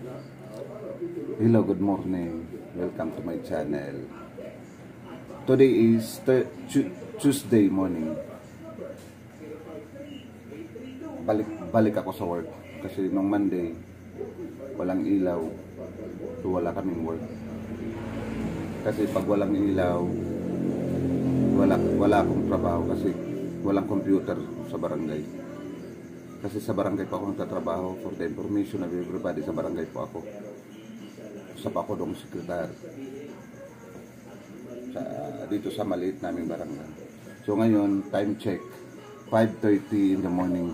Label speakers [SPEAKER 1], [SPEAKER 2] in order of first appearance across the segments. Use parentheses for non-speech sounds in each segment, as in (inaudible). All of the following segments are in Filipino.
[SPEAKER 1] Hello, good morning. Welcome to my channel. Today is Tuesday morning. Balik balik ako sa work kasi nung Monday walang ilaw. So wala kaming work. Kasi pag walang ilaw wala wala akong trabaho kasi walang computer sa barangay. Kasi sa barangay po ako nagtatrabaho for the information of everybody sa barangay po ako. Sa pa ako dong sekretary. Sa, dito sa maliit naming barangay. So ngayon, time check. 5.30 in the morning.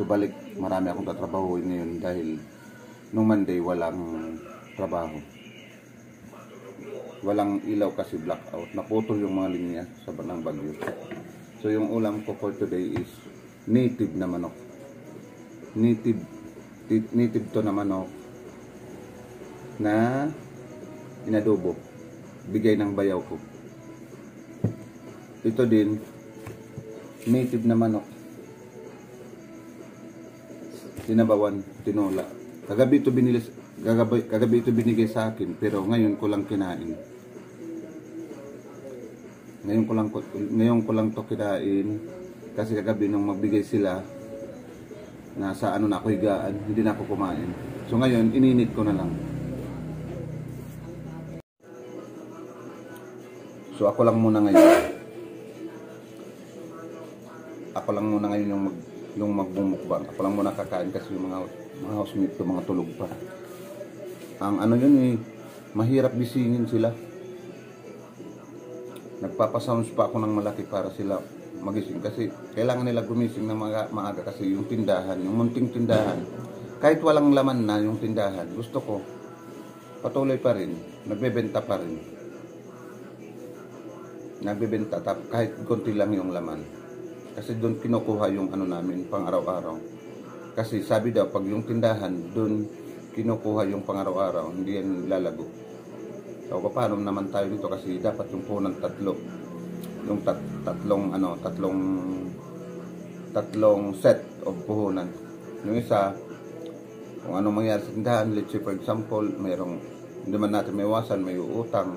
[SPEAKER 1] So balik, marami akong tatrabahuin ngayon dahil nung Monday walang trabaho. Walang ilaw kasi blackout. Naputol yung mga linya sa ng bagyo. So yung ulam ko for today is native na manok. Native ti- native to na manok na inadobo. Bigay ng bayaw ko. Ito din native na manok. Tinabawan, tinola. Kagabi ito binili kagabi, kagabi ito binigay sa akin pero ngayon ko lang kinain. Ngayon ko lang ngayon ko lang to kinain kasi kagabi nung magbigay sila nasa ano na ako higaan, hindi na ako kumain. So ngayon, ininit ko na lang. So ako lang muna ngayon. Ako lang muna ngayon yung mag yung magbumukbang. Ako lang muna kakain kasi yung mga mga housemate ko mga tulog pa. Ang ano yun eh, mahirap bisingin sila. Nagpapasounds pa ako ng malaki para sila magising kasi kailangan nila gumising ng mga maaga kasi yung tindahan, yung munting tindahan, kahit walang laman na yung tindahan, gusto ko patuloy pa rin, nagbebenta pa rin. Nagbebenta tap kahit konti lang yung laman. Kasi doon kinukuha yung ano namin pang araw-araw. Kasi sabi daw pag yung tindahan doon kinukuha yung pang araw-araw, hindi yan lalago. So paano naman tayo dito kasi dapat yung punan tatlo yung tat, tatlong ano tatlong tatlong set of puhunan. Yung isa kung ano mangyari sa tindahan let's say for example mayroong hindi man natin may iwasan may utang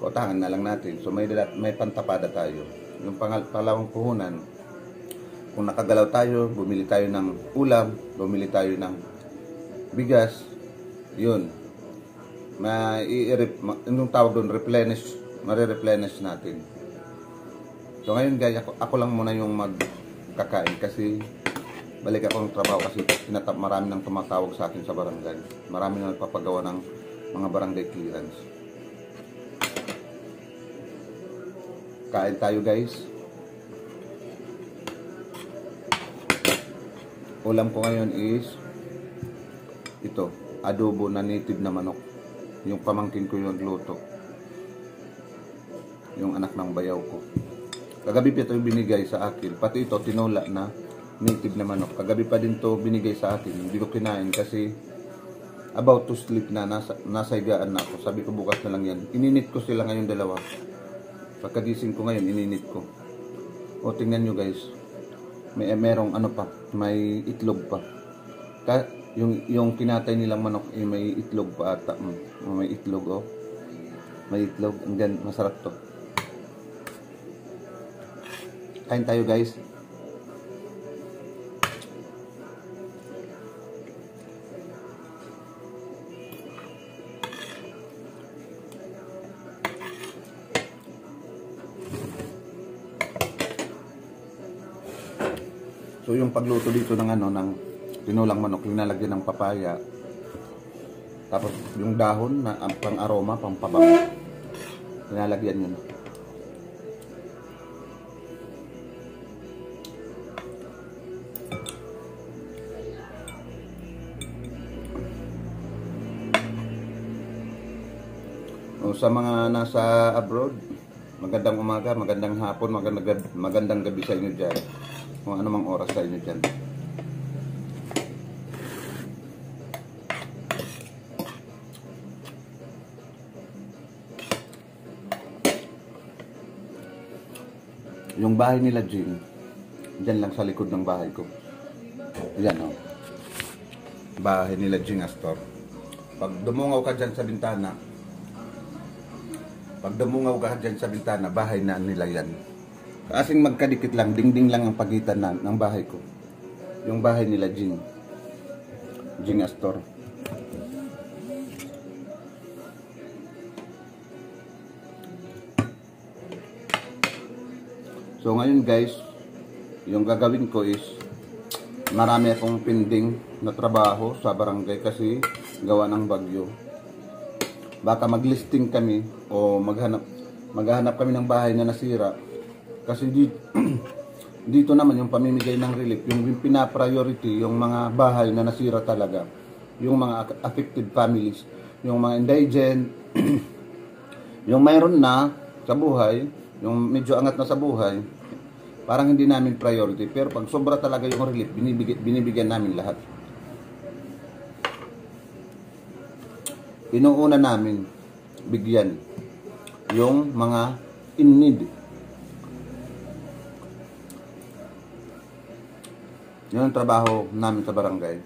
[SPEAKER 1] utangan na lang natin. So may may pantapada tayo. Yung pangal, palawang puhunan kung nakagalaw tayo bumili tayo ng ulam bumili tayo ng bigas yun. Mai ma, yung tawag doon? Replenish mare-replenish natin So ngayon guys, ako, ako lang muna yung magkakain kasi balik ako ng trabaho kasi tinatap marami nang tumatawag sa akin sa barangay. Marami nang nagpapagawa ng mga barangay clearance. Kain tayo guys. Ulam ko ngayon is ito, adobo na native na manok. Yung pamangkin ko yung luto. Yung anak ng bayaw ko. Kagabi pa ito binigay sa akin. Pati ito, tinola na native na manok. Kagabi pa din to binigay sa akin. Hindi ko kinain kasi about to sleep na. Nasa, nasa na ako. Sabi ko bukas na lang yan. Ininit ko sila ngayon dalawa. Pagkagising ko ngayon, ininit ko. O tingnan nyo guys. May merong ano pa. May itlog pa. Ka, yung, yung kinatay nilang manok, eh, may itlog pa ata. Mm, may itlog oh. May itlog. Ang gan, masarap to. Kain tayo guys. So yung pagluto dito ng ano ng tinulang manok, linalagyan ng papaya. Tapos yung dahon na ang pang aroma, pang pabango. Linalagyan yun. Sa mga nasa abroad, magandang umaga, magandang hapon, magandang, magandang gabi sa inyo dyan. Kung ano mang oras sa inyo dyan. Yung bahay nila, Jean, dyan lang sa likod ng bahay ko. Yan, oh. bahay nila Jing Astor. Pag dumungaw ka dyan sa bintana, pag dumungaw ka dyan sa bintana, bahay na nila yan. Kasing magkadikit lang, dingding lang ang pagitan na, ng bahay ko. Yung bahay nila Jing. Jing Astor. So ngayon guys, yung gagawin ko is marami akong pending na trabaho sa barangay kasi gawa ng bagyo. Baka maglisting kami o maghanap maghanap kami ng bahay na nasira. Kasi dito, (clears throat) dito naman yung pamimigay ng relief, yung pina-priority yung mga bahay na nasira talaga. Yung mga affected families, yung mga indigent, (clears throat) yung mayroon na sa buhay, yung medyo angat na sa buhay, parang hindi namin priority. Pero pag sobra talaga yung relief, binibigyan, binibigyan namin lahat. Inuuna namin bigyan yung mga in need. Yun ang trabaho namin sa barangay.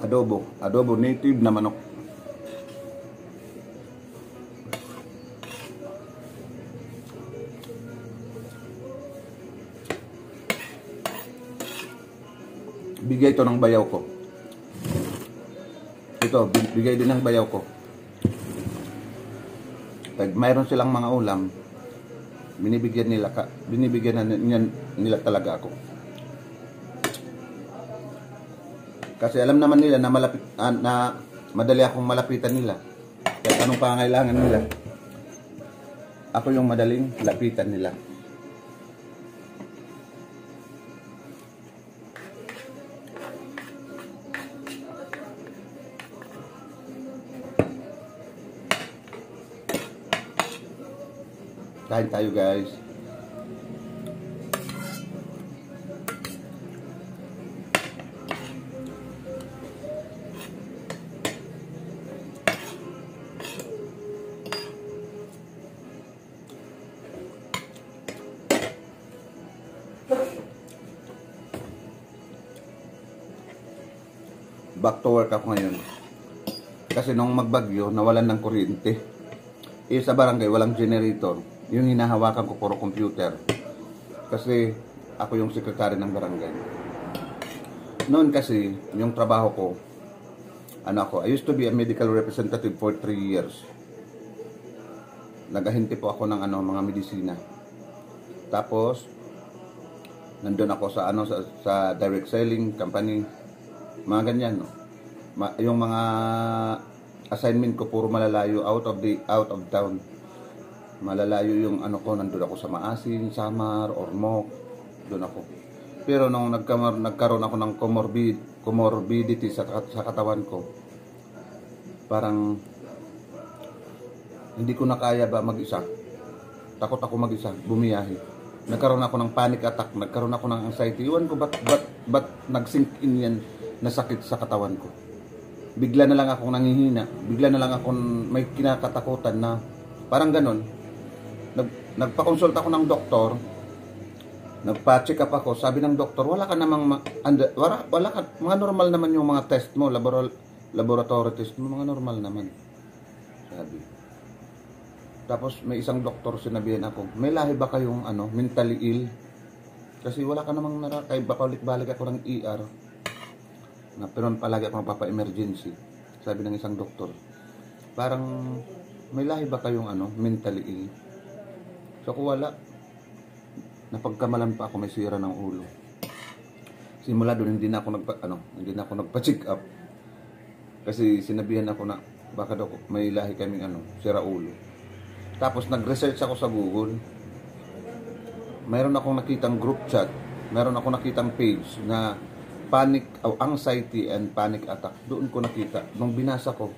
[SPEAKER 1] Adobo. Adobo native na manok. Bigay ito ng bayaw ko. Ito, bi- bigay din ng bayaw ko. Pag mayroon silang mga ulam, binibigyan nila ka, binibigyan na niyan nila talaga ako. Kasi alam naman nila na malapit ah, na madali akong malapitan nila. Kahit anong pangailangan nila. Ako yung madaling lapitan nila. Kain tayo guys. Back to work ako ngayon. Kasi nung magbagyo, nawalan ng kuryente. Eh sa barangay, walang generator. Yung hinahawakan ko puro computer. Kasi ako yung sekretary ng barangay. Noon kasi, yung trabaho ko, ano ako, I used to be a medical representative for 3 years. Nagahinti po ako ng ano, mga medisina. Tapos, nandun ako sa ano sa, sa direct selling company. Mga ganyan, no. Ma- yung mga assignment ko puro malalayo out of the out of town malalayo yung ano ko, nandun ako sa Maasin, Samar, Ormoc, doon ako. Pero nung nagkamar, nagkaroon ako ng comorbid, comorbidity sa, sa katawan ko, parang hindi ko na kaya ba mag-isa. Takot ako mag-isa, bumiyahe. Nagkaroon ako ng panic attack, nagkaroon ako ng anxiety. Iwan ko, ba't, ba't, ba't nag-sink in yan na sakit sa katawan ko? Bigla na lang akong nangihina, bigla na lang akong may kinakatakutan na parang ganon nagpa-consult ako ng doktor, nagpa-check up ako, sabi ng doktor, wala ka namang, ma- and, wala, wala ka, mga normal naman yung mga test mo, labor, laboratory test mo, mga normal naman. Sabi. Tapos may isang doktor sinabihan ako, may lahi ba kayong ano, mentally ill? Kasi wala ka namang narakay, baka ulit-balik ako ng ER. Na, pero palagi ako mapapa-emergency. Sabi ng isang doktor. Parang, may lahi ba kayong ano, mentally ill? So kung wala, napagkamalan pa ako may sira ng ulo. Simula doon hindi na ako nagpa ano, hindi na ako nagpa-check up. Kasi sinabihan ako na baka daw may lahi kaming ano, sira ulo. Tapos nag-research ako sa Google. Mayroon akong nakitang group chat, mayroon akong nakitang page na panic o anxiety and panic attack. Doon ko nakita nung binasa ko.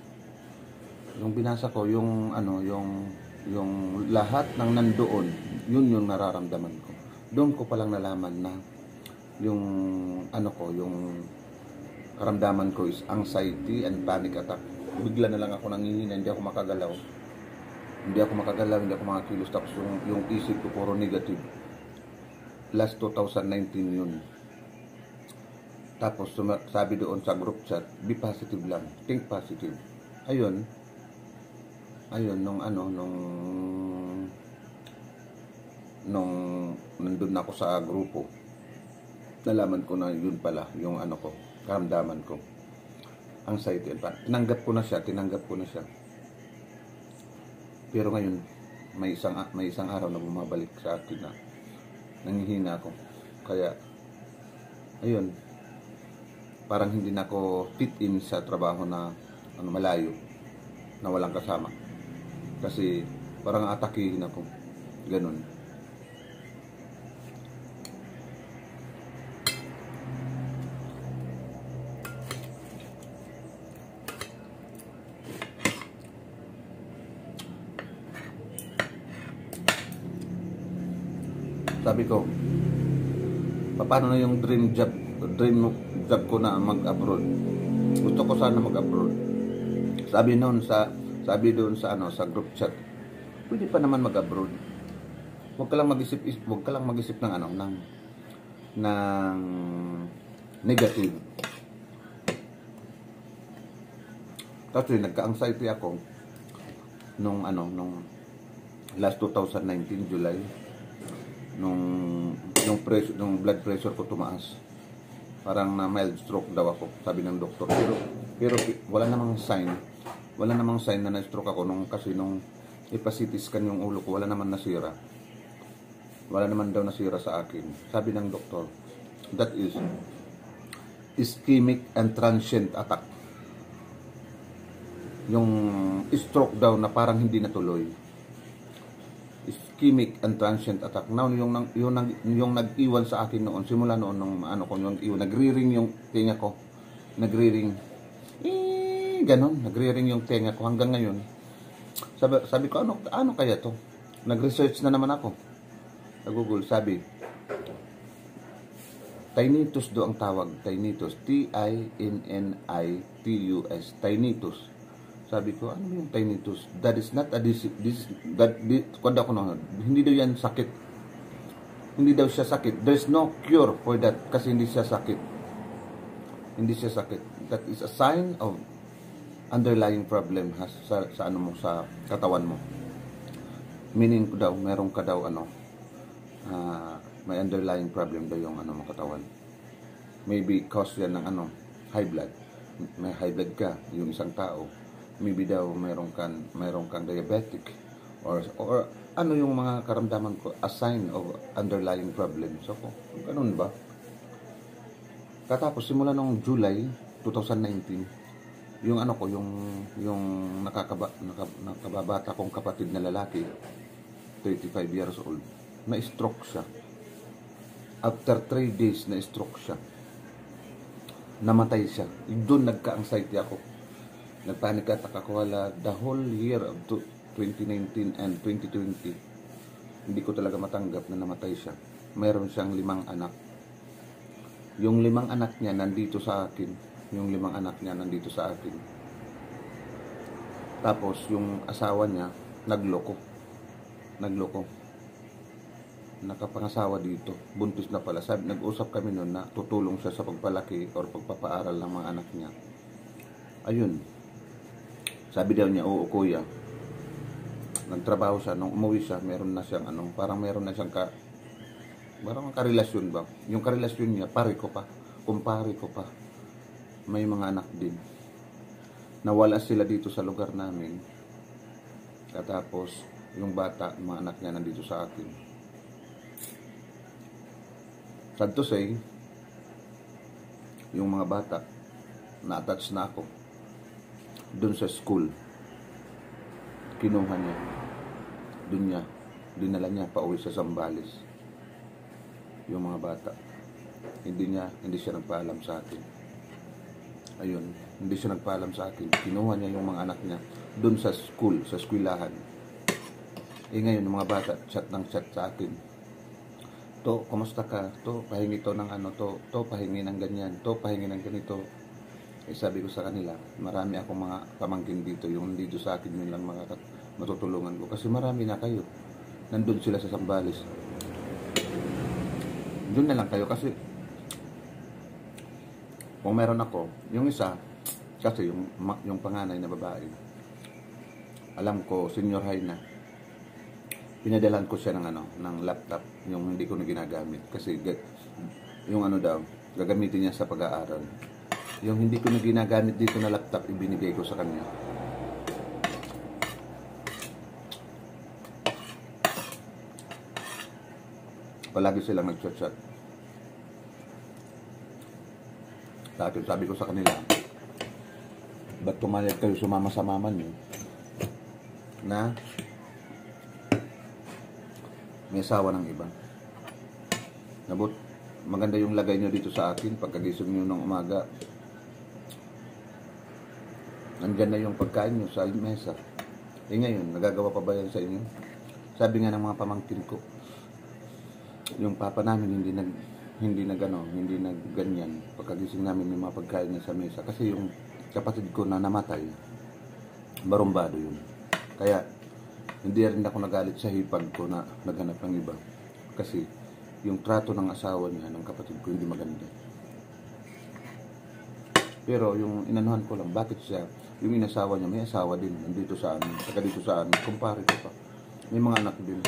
[SPEAKER 1] Nung binasa ko yung ano, yung yung lahat ng nandoon, yun yung nararamdaman ko. Doon ko palang nalaman na yung ano ko, yung karamdaman ko is anxiety and panic attack. Bigla na lang ako nangihina, hindi ako makagalaw. Hindi ako makagalaw, hindi ako makakilos. Tapos yung, yung isip ko puro negative. Last 2019 yun. Tapos sabi doon sa group chat, be positive lang. Think positive. Ayun. Ayun, nung ano, nung nung nandun na ako sa grupo, nalaman ko na yun pala, yung ano ko, karamdaman ko. Anxiety. and panic. Tinanggap ko na siya, tinanggap ko na siya. Pero ngayon, may isang may isang araw na bumabalik sa akin na nanghihina ako. Kaya, ayun, parang hindi na ako fit in sa trabaho na ano, malayo, na walang kasama. Kasi parang atakihin ako. Ganun. Sabi ko, paano na yung dream job, dream job ko na mag-abroad? Gusto ko sana mag-abroad. Sabi noon sa sabi doon sa ano sa group chat, pwede pa naman mag-abroad. Huwag ka lang mag-isip, huwag ka lang mag-isip ng ano ng ng negative. Yun, nagka-anxiety ako nung ano nung last 2019 July nung yung pressure nung blood pressure ko tumaas parang na mild stroke daw ako sabi ng doktor pero pero wala namang sign wala namang sign na na-stroke ako nung kasi nung ipa-CT scan yung ulo ko wala naman nasira wala naman daw nasira sa akin sabi ng doktor that is ischemic and transient attack yung stroke daw na parang hindi natuloy ischemic and transient attack. Now, yung, yung, nag- yung nag-iwan sa akin noon, simula noon, nung ano ko, yung nagre-ring yung tenga ko. Nagre-ring. Eh, ganon, nagre-ring yung tenga ko hanggang ngayon. Sabi, sabi ko, ano, ano kaya to? Nag-research na naman ako. Sa Google, sabi, Tinnitus do ang tawag, tinnitus. T-I-N-N-I-T-U-S. Tinnitus. Sabi ko, ano yung tinnitus? That is not a disease. This, that, di, kwanda ko na, hindi daw yan sakit. Hindi daw siya sakit. There's no cure for that kasi hindi siya sakit. Hindi siya sakit. That is a sign of underlying problem has, sa, sa ano mo, sa katawan mo. Meaning daw, meron ka daw ano, ah, may underlying problem daw yung ano mo katawan. Maybe cause yan ng ano, high blood. May high blood ka, yung isang tao. Maybe daw meron kang meron kang diabetic or or ano yung mga karamdaman ko a sign of underlying problem. So, ganun ba? Katapos simula nung July 2019, yung ano ko, yung yung nakakaba, naka, nakababata kong kapatid na lalaki, 35 years old, na-stroke siya. After 3 days na stroke siya. Namatay siya. Doon nagka-anxiety ako. Nagpanic attack ako wala the whole year of to- 2019 and 2020. Hindi ko talaga matanggap na namatay siya. Meron siyang limang anak. Yung limang anak niya nandito sa akin. Yung limang anak niya nandito sa akin. Tapos yung asawa niya nagloko. Nagloko nakapangasawa dito. Buntis na pala. Sabi, nag-usap kami noon na tutulong siya sa pagpalaki or pagpapaaral ng mga anak niya. Ayun. Sabi daw niya, oo kuya. Nagtrabaho siya. Nung umuwi siya, meron na siyang ano, parang meron na siyang ka, parang karelasyon ba? Yung karelasyon niya, pare ko pa. Kumpare ko pa. May mga anak din. Nawala sila dito sa lugar namin. Katapos, yung bata, mga anak niya nandito sa akin. Sad to say, yung mga bata, na-attach na ako dun sa school. Kinuha niya. Dun niya. Dinala niya pa uwi sa Zambales. Yung mga bata. Hindi niya, hindi siya nagpaalam sa akin. Ayun, hindi siya nagpaalam sa akin. Kinuha niya yung mga anak niya dun sa school, sa eskwelahan. Eh ngayon, yung mga bata, chat ng chat sa akin to, kumusta ka? To, pahingi to ng ano to, to, pahingi ng ganyan, to, pahingi ng ganito. Eh, sabi ko sa kanila, marami akong mga pamangkin dito, yung dito sa akin, yun lang mga, matutulungan ko. Kasi marami na kayo. Nandun sila sa Sambales. Doon na lang kayo kasi kung meron ako, yung isa, kasi yung, yung panganay na babae, alam ko, senior high na, pinadalan ko siya ng ano, ng laptop, yung hindi ko na ginagamit. Kasi yung ano daw, gagamitin niya sa pag-aaral. Yung hindi ko na ginagamit dito na laptop, ibinigay ko sa kanya. Palagi silang nag-chat-chat. Dati sabi ko sa kanila, ba't pumayag kayo sumama sa mama niyo? Na may asawa ng iba. Nabut, maganda yung lagay nyo dito sa akin pagkagising nyo ng umaga. Nandyan na yung pagkain nyo sa mesa. Eh ngayon, nagagawa pa ba yan sa inyo? Sabi nga ng mga pamangkin ko, yung papa namin hindi nag hindi nag ano, hindi nag ganyan. Pagkagising namin may mga pagkain niya sa mesa. Kasi yung kapatid ko na namatay barumbado yun. Kaya hindi rin ako nagalit sa hipag ko na naghanap ng iba. Kasi yung trato ng asawa niya ng kapatid ko hindi maganda. Pero yung inanuhan ko lang bakit siya yung inasawa niya may asawa din nandito sa amin saka dito sa amin kumpare ko pa. May mga anak din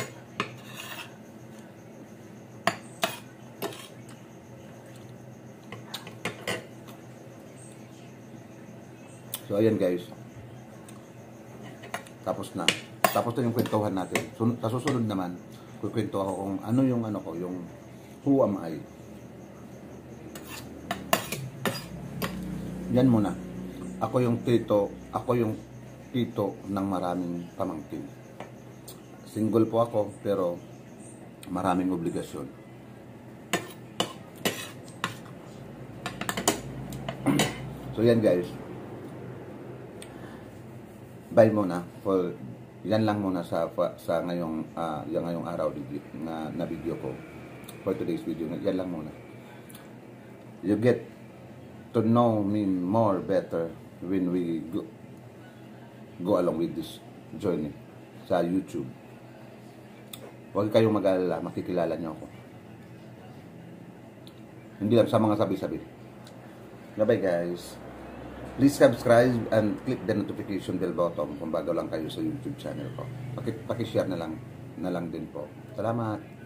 [SPEAKER 1] So ayan guys. Tapos na. Tapos na yung kwentuhan natin. Sa susunod naman, kukwento ako kung ano yung ano ko, yung who am I. Yan muna. Ako yung tito, ako yung tito ng maraming pamangkin. Single po ako, pero maraming obligasyon. (clears throat) so yan guys bye muna for yan lang muna sa sa ngayong uh, yung ngayong araw di- na, na video ko. For today's video yan lang muna. You get to know me more better when we go, go along with this journey sa YouTube. Huwag kayong mag-alala makikilala niyo ako. Hindi lang sa mga sabi-sabi. Bye bye guys Please subscribe and click the notification bell button kung bago lang kayo sa YouTube channel ko. Paki, paki-share na lang na lang din po. Salamat.